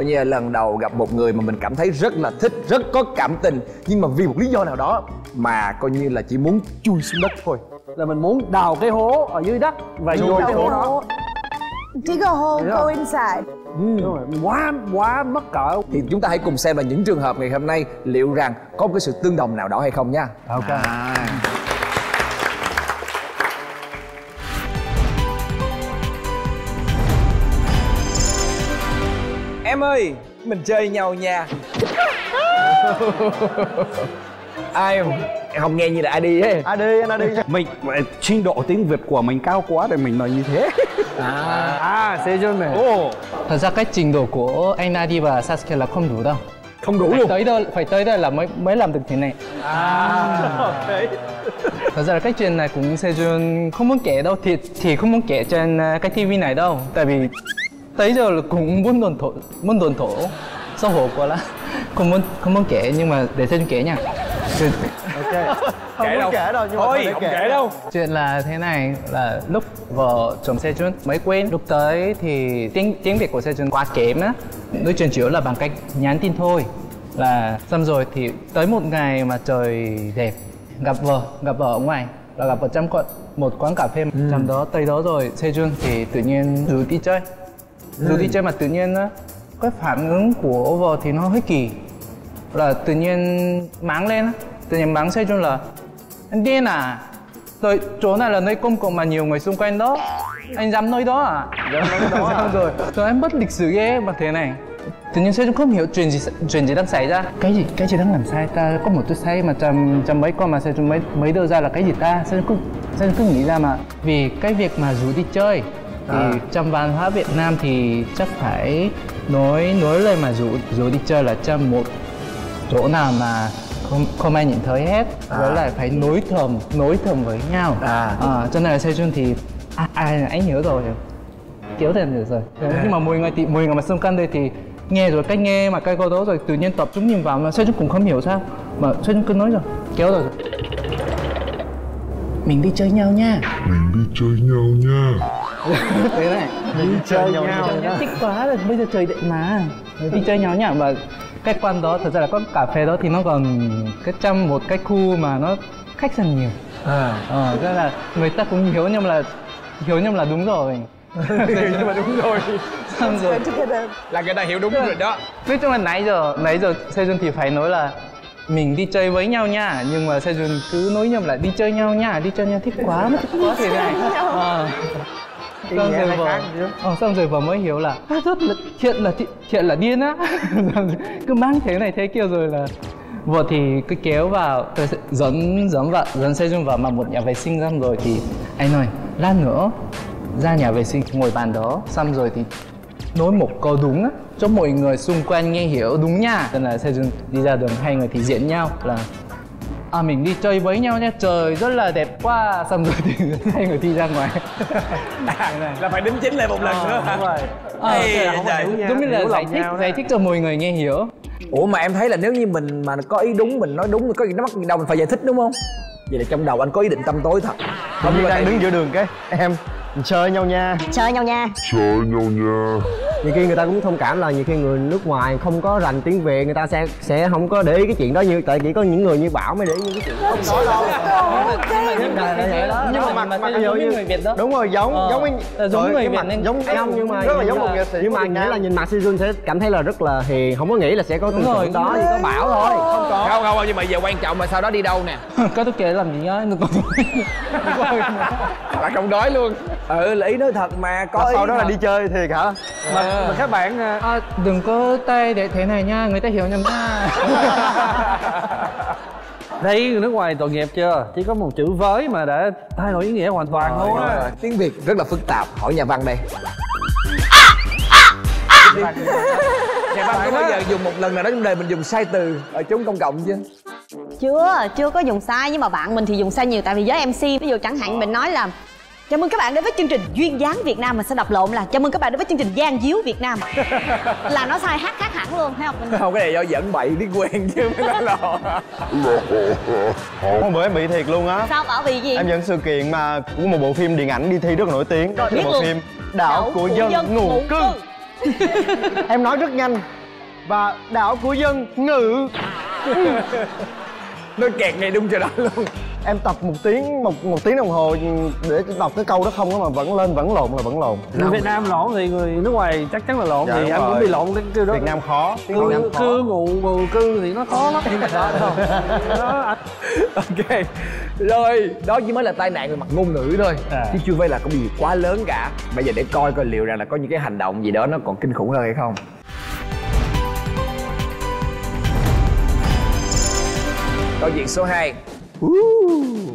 coi như là lần đầu gặp một người mà mình cảm thấy rất là thích rất có cảm tình. Nhưng mà vì một lý do nào đó mà coi như là chỉ muốn chui xuống đất thôi. Là mình muốn đào cái hố ở dưới đất và Chui vô cái hố đó. Dig a hole, go inside. Đúng rồi, quá quá mất cỡ. Thì chúng ta hãy cùng xem là những trường hợp ngày hôm nay liệu rằng có một cái sự tương đồng nào đó hay không nha. Ok. À. em ơi mình chơi nhau nha. Ai không không nghe như là ai đi ấy. Ai đi anh đi mình trình độ tiếng việt của mình cao quá để mình nói như thế. À. À Sejun này. Ồ. Thật ra cái trình độ của anh Nadi và Sasuke là không đủ đâu. Không đủ Phải luôn tới đây, phải tới đây là mới mới làm được thế này. À. Thật ra là cái chuyện này cũng Sejun không muốn kể đâu Thì thì không muốn kể trên ờ, cái TV này đâu. Tại vì tới giờ là cũng muốn đồn thổ muốn đồn thổ. Xấu hổ quá lắm. Không muốn không muốn kể nhưng mà để Sejun kể nha. Chuyện- ok. Không Kể đâu. kể đâu nhưng mà thôi để không kể đâu. Chuyện là thế này là lúc vợ chồng Sejun mới quen. Lúc tới thì tiếng tiếng Việt của Sejun quá kém á. Nói chuyện chủ yếu là bằng cách nhắn tin thôi. Là xong rồi thì tới một ngày mà trời đẹp Gặp vợ, gặp vợ ở ngoài. Là gặp ở trong quận một quán cà phê Trong đó. Tới đó rồi Sejun thì tự nhiên rủ đi chơi Rủ đi chơi mà tự nhiên á Cái phản ứng của vợ thì nó hơi kỳ. Là tự nhiên mắng lên á Tự nhiên mắng Sejun là Anh điên à? Rồi chỗ này là nơi công cộng mà nhiều người xung quanh đó. Anh dám nói đó à? Dám nói đó à? rồi rồi em bất lịch sự ghê mà thế này tự nhiên sẽ không hiểu chuyện gì chuyện gì đang xảy ra. Cái gì cái gì đang làm sai ta? Có một chút sai mà trăm trăm mấy con mà sẽ mới mới đưa ra là cái gì ta? Sẽ cứ sẽ cứ nghĩ ra mà. Vì cái việc mà rủ đi chơi thì trong văn hóa Việt Nam thì chắc phải nói nói lời mà rủ rủ đi chơi là trong một chỗ nào mà không không ai nhìn thấy hết. Với lại phải nối thầm nối thầm với nhau. À. cho nên là Sejun thì à, à, anh hiểu rồi. Kéo thêm được rồi. Nhưng mà 10 người thì 10 người mà xung quanh đây thì nghe rồi cái nghe mà cái câu đó rồi tự nhiên tập trung nhìn vào mà Sejun cũng không hiểu sao. Mà Sejun cứ nói rồi kéo rồi. Mình đi chơi nhau nha. Mình đi chơi nhau nha thế này đi chơi nhau Trời ơi, thích quá rồi bây giờ trời đẹp mà. Đi chơi nhau nhá và cái quán đó thật ra là quán cà phê đó thì nó còn cái trong một cái khu mà nó khách sạn nhiều. À. Ờ thế là người ta cũng hiểu nhưng mà là hiểu nhưng là đúng rồi. Nhưng mà đúng rồi. Xong rồi. Là người ta hiểu đúng rồi đó. Nói chung là nãy giờ nãy giờ Sejun thì phải nói là mình đi chơi với nhau nha. Nhưng mà Sejun cứ nói nhầm là đi chơi nhau nha đi chơi nhau. Thích quá mà thích quá thế này. Ờ xong rồi vợ? ờ, xong rồi vợ mới hiểu là à, rất là thiện là thi- thiện là điên á. Cứ mang thế này thế kia rồi là vợ thì cứ kéo vào tôi sẽ dẫn dẫn vợ dẫn Sejun vào mà một nhà vệ sinh xong rồi thì anh ơi lát nữa ra nhà vệ sinh ngồi bàn đó xong rồi thì nói một câu đúng á cho mọi người xung quanh nghe hiểu đúng nha. Nên là Sejun đi ra đường hai người thì diễn nhau là à mình đi chơi với nhau nha. Trời rất là đẹp quá. Xong rồi thì hai người đi ra ngoài. Là phải đính chính lại một lần nữa hả? đúng rồi. Ê, là không trời. đúng giống như là giải thích giải thích cho mọi người nghe hiểu. Ủa mà em thấy là nếu như mình mà có ý đúng mình nói đúng có gì nó mắc gì đâu mình phải giải thích đúng không? Vậy là trong đầu anh có ý định tâm tối thật. Không mà đang đứng giữa đường cái. Em chơi nhau nha Chơi nhau nha. Chơi nhau nha nhiều khi người ta cũng thông cảm là nhiều khi người nước ngoài không có rành tiếng việt người ta sẽ sẽ không có để ý cái chuyện đó như tại chỉ có những người như bảo mới để ý những cái chuyện đó. Không có đâu. Nhưng mà mặt mặt giống như người Việt đó. đúng rồi giống Ờ, giống là giống người Việt nên- giống không nhưng mà rất là giống nhưng một mà- nghệ sĩ nhưng mà nghĩa là nhìn mặt Sejun sẽ cảm thấy là rất là hiền không có nghĩ là sẽ có tư tưởng đó. chỉ có bảo thôi không có. Không không nhưng mà giờ quan trọng là sau đó đi đâu nè? Có tôi kể làm gì á nó còn là không đói luôn ừ là ý nói thật mà có ý sau đó là thật. đi chơi thiệt hả? Mà, mà các bạn à, à, đừng có tay để thế này nha người ta hiểu nhầm nha thấy người nước ngoài tội nghiệp chưa? Chỉ có một chữ với mà đã thay đổi ý nghĩa hoàn toàn luôn á tiếng việt rất là phức tạp. Hỏi nhà văn đây. Nhà văn có bao giờ dùng một lần nào đó trong đời mình dùng sai từ ở chốn công cộng chưa? Chưa, chưa có dùng sai nhưng mà bạn mình thì dùng sai nhiều tại vì với MC ví dụ chẳng hạn mình nói là Chào mừng các bạn đến với chương trình Duyên dáng Việt Nam. Mình sẽ đọc lộn là Chào mừng các bạn đến với chương trình Giang Díu Việt Nam. Là nó sai hát khác hẳn luôn thấy không? Mình- không cái này do dẫn bậy biết quen chứ mới nói lò Hôm bữa em bị thiệt luôn á. Sao bảo vì gì? Em dẫn sự kiện mà của một bộ phim điện ảnh đi thi rất là nổi tiếng. Rồi, Là biết bộ luôn. phim Đạo của dân ngụ cư. Em nói rất nhanh. Và đảo của dân ngự. Nó kẹt ngay đúng chỗ đó luôn Em tập một tiếng, một một tiếng đồng hồ để đọc cái câu đó không á mà vẫn lên, vẫn lộn là vẫn lộn. Người Việt Nam lộn thì người nước ngoài chắc chắn là lộn Dạ, thì đúng anh cũng rồi. bị lộn cái kêu đó. Việt Nam khó, tiếng Việt Nam cư, khó. cư ngụ ngụ cư thì nó khó lắm đó, không? đó anh ok rồi đó chỉ mới là tai nạn về mặt ngôn ngữ thôi. À. chứ chưa phải là có gì quá lớn cả. Bây giờ để coi coi liệu rằng là có những cái hành động gì đó nó còn kinh khủng hơn hay không. Câu chuyện số 2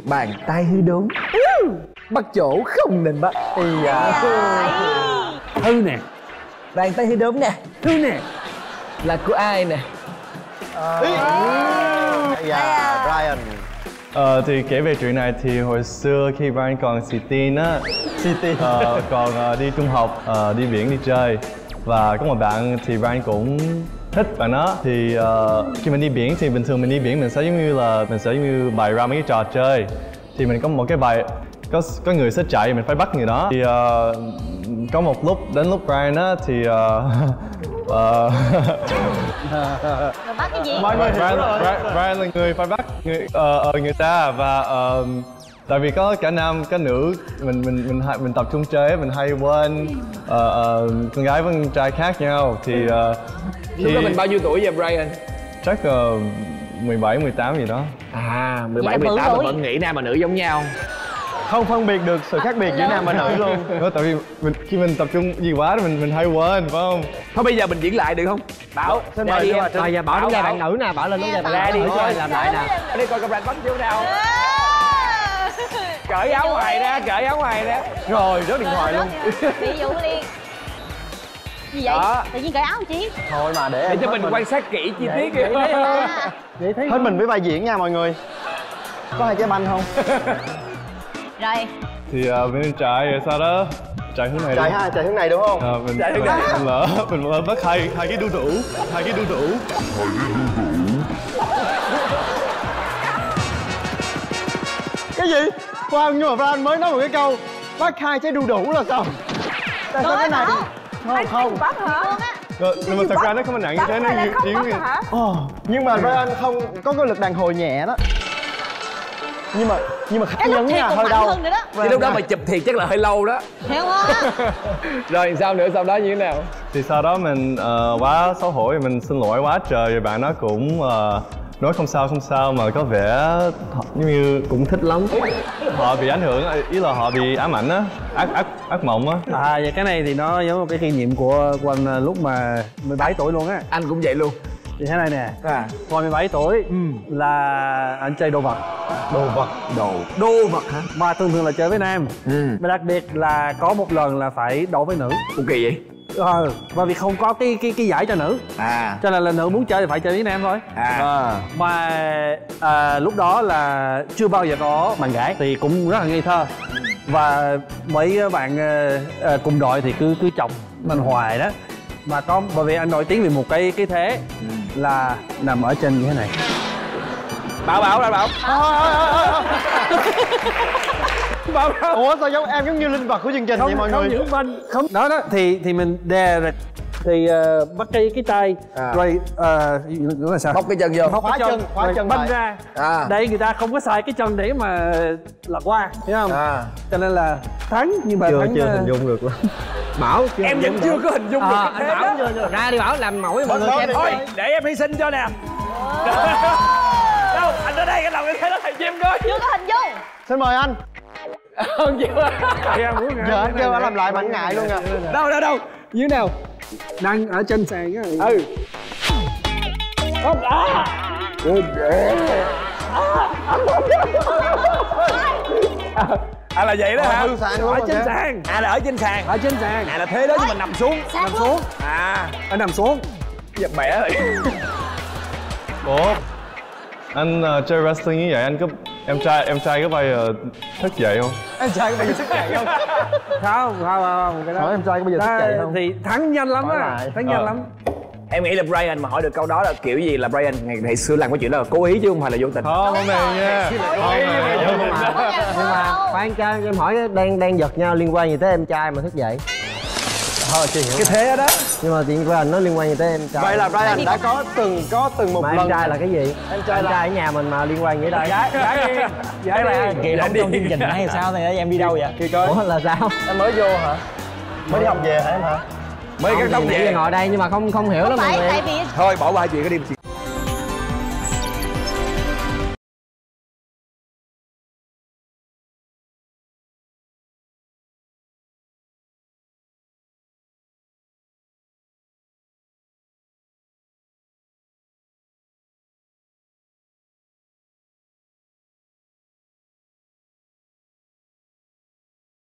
bàn tay hư đốn. Bắt chỗ không nên bắt. Ây da. thư nè. Bàn tay hư đốn nè. Thư nè. Là của ai nè? Dạ, Brian. Ờ, thì kể về chuyện này thì hồi xưa khi Brian còn xì tin á xì tin. ờ, còn ờ, đi trung học ờ, đi biển đi chơi. Và có một bạn thì Brian cũng thích bạn đó thì ờ, khi mình đi biển thì bình thường mình đi biển mình sẽ giống như là mình sẽ giống như bày ra mấy cái trò chơi. Thì mình có một cái bài có có người sẽ chạy mình phải bắt người đó. Thì ờ, có một lúc đến lúc Brian á thì rồi bắt cái gì? Mọi người Brian, Brian, Brian là người phải bắt người ờ, ờ, người ta và ờ, tại vì có cả nam cả nữ mình mình mình hay mình tập trung chơi mình hay quên ờ, ờ, con gái với con trai khác nhau. Thì ờ, lúc đó mình bao nhiêu tuổi vậy Brian? chắc uh, 17 18 gì đó. À Vậy là 17 18 mà bự vẫn nghĩ nam và nữ giống nhau. Không phân biệt được sự khác biệt giữa nam và nữ luôn. Đó, tại vì mình, khi mình tập trung gì quá thì mình mình hay quên phải không? Thôi bây giờ mình diễn lại được không? Bảo xin mời đi em. rồi giờ bảo đứng ra bạn nữ nè bảo lên đứng ra bạn ra đi nữ thôi làm lại nè. Đi coi rạch bắt chiêu nào cởi áo ngoài ra cởi áo ngoài ra. Rồi, rớt điện thoại luôn. ví dụ liền. Gì vậy? Đó. tự nhiên cởi áo chi? Thôi mà để để cho mình quan sát kỹ chi tiết kìa. à, vậy thấy Hết mình với vai diễn nha mọi người. Có hai trái banh không? rồi. Thì ờ, bên trái rồi sau đó? Chạy hướng này Chạy ha, chạy hướng này đúng không? Ờ, mình, Chạy hướng này. mình lỡ mình lỡ bắt hai hai cái đu đủ hai cái đu đủ. Cái gì? Khoan, nhưng mà Brian mới nói một cái câu Bắt hai trái đu đủ là sao? Tại sao cái này? Không, không bắt hả? Rồi, nhưng mà thật ra nó không có nặng như thế nó như chỉ như Ồ, Nhưng mà Brian không có cái lực đàn hồi nhẹ đó. Nhưng mà, nhưng mà khá nhấn thiệt nha, hơi đau. thì lúc đó mà chụp thiệt chắc là hơi lâu đó. Hiểu không rồi sao nữa? Sau đó như thế nào? Thì sau đó mình ờ, quá xấu hổ thì mình xin lỗi quá trời rồi bạn nó cũng ờ, nói không sao không sao mà có vẻ họ- giống như cũng thích lắm. Họ bị ảnh hưởng ý là họ bị ám ảnh á ác ác ác mộng á. À vậy cái này thì nó giống một cái kinh nghiệm của của anh à, lúc mà 17 tuổi luôn á. Anh cũng vậy luôn. Thì thế này nè à. hồi 17 tuổi Ừ. là anh chơi đồ vật. Đồ vật đồ. Đô vật hả? Mà thường thường là chơi với nam. Ừ. Và đặc biệt là có một lần là phải đấu với nữ. Ủa kỳ vậy ờ và vì không có cái cái cái giải cho nữ. À. Cho nên là nữ muốn chơi thì phải chơi với nam thôi. À. Mà à, lúc đó là chưa bao giờ có bạn gái thì cũng rất là ngây thơ. Và mấy bạn ờ, cùng đội thì cứ cứ chọc mình hoài đó. Mà có bởi vì anh nổi tiếng vì một cái cái thế là nằm ở trên như thế này. Bảo bảo. Bảo bảo bảo bảo. Ủa sao giống em giống như linh vật của chương trình vậy mọi không người? những văn không. Đó đó thì thì mình đè rồi thì ờ, bắt cái cái tay À. rồi uh, nữa là sao? Bóc cái chân vô. Bóc Khóa cái chân, chân, khóa chân banh ra. À. Đây người ta không có xài cái chân để mà lật qua hiểu không? À. Cho nên là thắng nhưng mà chưa thắng chưa ờ, hình dung được luôn bảo chưa em vẫn chưa có hình dung được à, cái anh bảo đó. chưa, chưa. ra đi bảo làm mẫu mọi người xem. Thôi để em hy sinh cho nè. Đâu anh ở đây anh làm cái thế đó thầy cho em coi chưa có hình dung. Xin mời anh không chịu Giờ anh kêu anh làm lại mà anh ngại luôn à. Đâu đâu đâu. Như nào? Đang ở trên sàn á. Ừ. Không à. À là vậy đó hả? ở trên sàn. À là ở trên sàn. Ở trên sàn. À là thế đó nhưng mà nằm xuống. nằm xuống. À. Anh nằm xuống. Giật bẻ rồi. Ủa? Anh ờ, chơi wrestling như vậy anh có em trai em trai có bao giờ thức dậy không? Em trai có bao giờ thức dậy không? không không không cái đó. Hỏi em trai có bao giờ thức dậy không? thì thắng nhanh lắm á thắng nhanh Ờ. lắm. Em nghĩ là Brian mà hỏi được câu đó là kiểu gì là Brian ngày, ngày xưa làm cái chuyện đó là cố ý chứ không phải là vô tình. Không không này nha nhưng mà khoan cho em hỏi đang đang giật nhau liên quan gì tới em trai mà thức dậy Thôi chị hiểu cái thế đó. Nhưng mà chuyện Brian nó liên quan gì tới em trai. Vậy là Brian đã có từng có từng một mà em lần. trai là cái gì? Em trai là- ở nhà mình mà liên quan gì đây Gái, gái đi. Gái là kỳ không trong chương trình hay sao này em đi đâu vậy? Kỳ coi. Ủa là sao? Em mới vô hả? Mới đi học về hả em hả? mới cắt tóc về. ngồi đây nhưng mà không không hiểu lắm mọi người. thôi bỏ qua chuyện cái đi